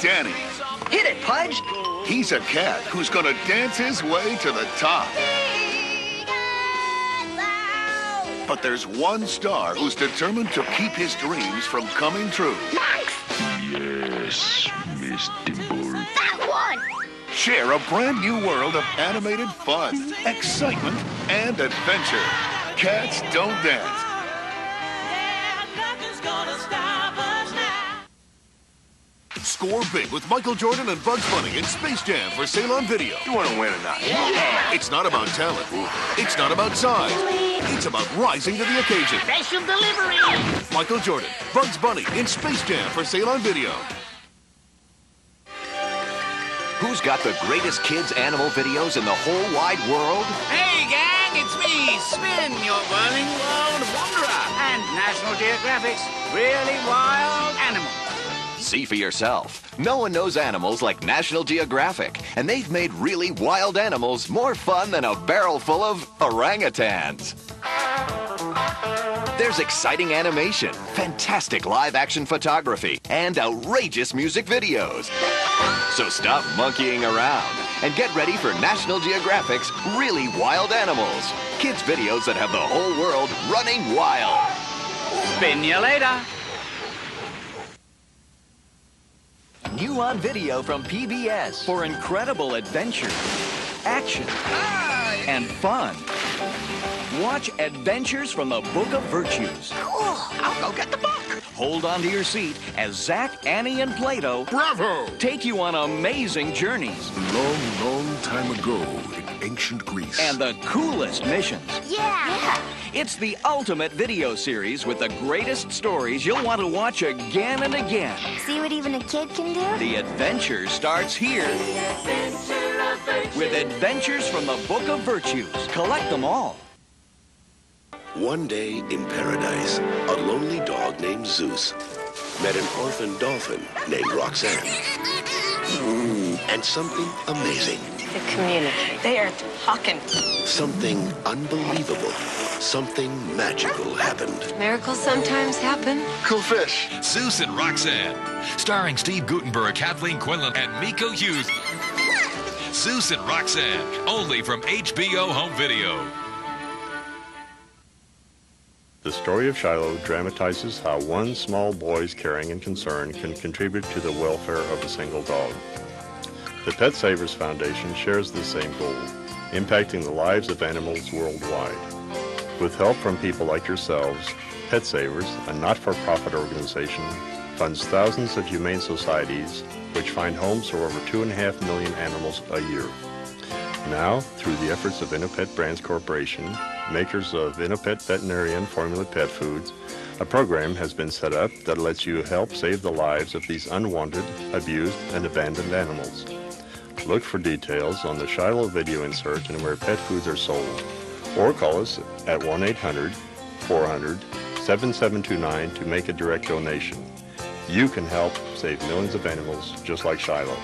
Danny. Hit it, Pudge! He's a cat who's gonna dance his way to the top. But there's one star who's determined to keep his dreams from coming true. Yes, Mr. Bull. That one! Share a brand new world of animated fun, excitement, and adventure. Cats don't dance. Score big with Michael Jordan and Bugs Bunny in Space Jam for sale on video. You want to win or not? It's not about talent. It's not about size. It's about rising to the occasion. Special delivery! Michael Jordan, Bugs Bunny in Space Jam for sale on video. Who's got the greatest kids animal videos in the whole wide world? Hey, gang, it's me, Spin, your whirling world wanderer, and National Geographic's really wild animal. See for yourself. No one knows animals like National Geographic, and they've made really wild animals more fun than a barrel full of orangutans. There's exciting animation, fantastic live action photography, and outrageous music videos. So stop monkeying around and get ready for National Geographic's Really Wild Animals. Kids' videos that have the whole world running wild. Spin you later. New on video from PBS for incredible adventure, action, and fun. Watch Adventures from the Book of Virtues. Cool. I'll go get the book. Hold on to your seat as Zach, Annie, and Plato Bravo! take you on amazing journeys Long, long time ago in ancient Greece. and the coolest missions. Yeah. It's the ultimate video series with the greatest stories you'll want to watch again and again. See what even a kid can do? The adventure starts here with Adventures from the Book of Virtues. Collect them all. One day in paradise, a lonely dog named Zeus met an orphan dolphin named Roxanne. Mm, and something amazing, To communicate. They are talking. something unbelievable, something magical happened. Miracles sometimes happen. Cool fish. Zeus and Roxanne, starring Steve Guttenberg, Kathleen Quinlan, and Miko Hughes. Zeus and Roxanne, only from HBO Home Video. The story of Shiloh dramatizes how one small boy's caring and concern can contribute to the welfare of a single dog. The Pet Savers Foundation shares the same goal, impacting the lives of animals worldwide. With help from people like yourselves, Pet Savers, a not-for-profit organization, funds thousands of humane societies which find homes for over two and a half million animals a year. Now, through the efforts of Innopet Brands Corporation, makers of Innopet Veterinarian Formula Pet Foods, a program has been set up that lets you help save the lives of these unwanted, abused, and abandoned animals. Look for details on the Shiloh video insert and where pet foods are sold, or call us at 1-800-400-7729 to make a direct donation. You can help save millions of animals just like Shiloh.